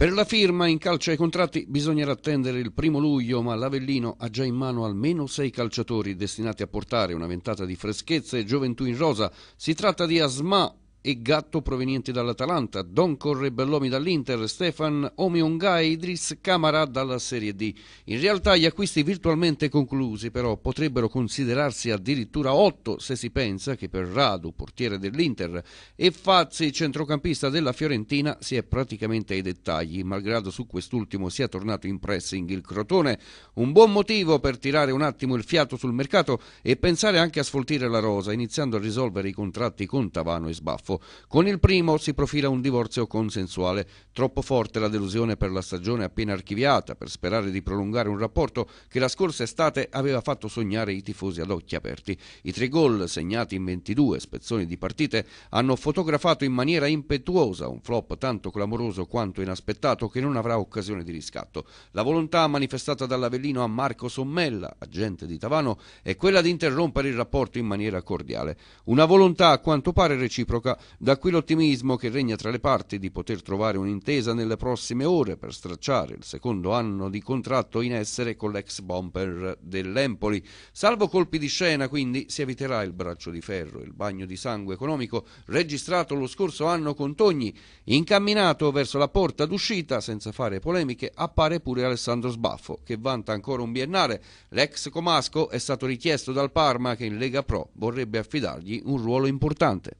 Per la firma in calcio ai contratti bisognerà attendere il primo luglio, ma l'Avellino ha già in mano almeno sei calciatori destinati a portare una ventata di freschezza e gioventù in rosa. Si tratta di Asma, e Gatto provenienti dall'Atalanta, Doncor e Bellomi dall'Inter, Stefan Omionga e Idris Camara dalla Serie D. In realtà gli acquisti virtualmente conclusi però potrebbero considerarsi addirittura otto se si pensa che per Radu, portiere dell'Inter, e Fazzi, centrocampista della Fiorentina, si è praticamente ai dettagli, malgrado su quest'ultimo sia tornato in pressing il Crotone. Un buon motivo per tirare un attimo il fiato sul mercato e pensare anche a sfoltire la rosa, iniziando a risolvere i contratti con Tavano e Sbaffo schiaffo. Con il primo si profila un divorzio consensuale. Troppo forte la delusione per la stagione appena archiviata, per sperare di prolungare un rapporto che la scorsa estate aveva fatto sognare i tifosi ad occhi aperti. I tre gol segnati in 22 spezzoni di partite hanno fotografato in maniera impetuosa un flop tanto clamoroso quanto inaspettato che non avrà occasione di riscatto. La volontà manifestata dall'Avellino a Marco Sommella, agente di Tavano, è quella di interrompere il rapporto in maniera cordiale. Una volontà a quanto pare reciproca da qui l'ottimismo che regna tra le parti di poter trovare un'intesa nelle prossime ore per stracciare il secondo anno di contratto in essere con l'ex bomber dell'Empoli. Salvo colpi di scena, quindi, si eviterà il braccio di ferro, il bagno di sangue economico registrato lo scorso anno con Togni. Incamminato verso la porta d'uscita, senza fare polemiche, appare pure Alessandro Sbaffo, che vanta ancora un biennale. L'ex Comasco è stato richiesto dal Parma che in Lega Pro vorrebbe affidargli un ruolo importante.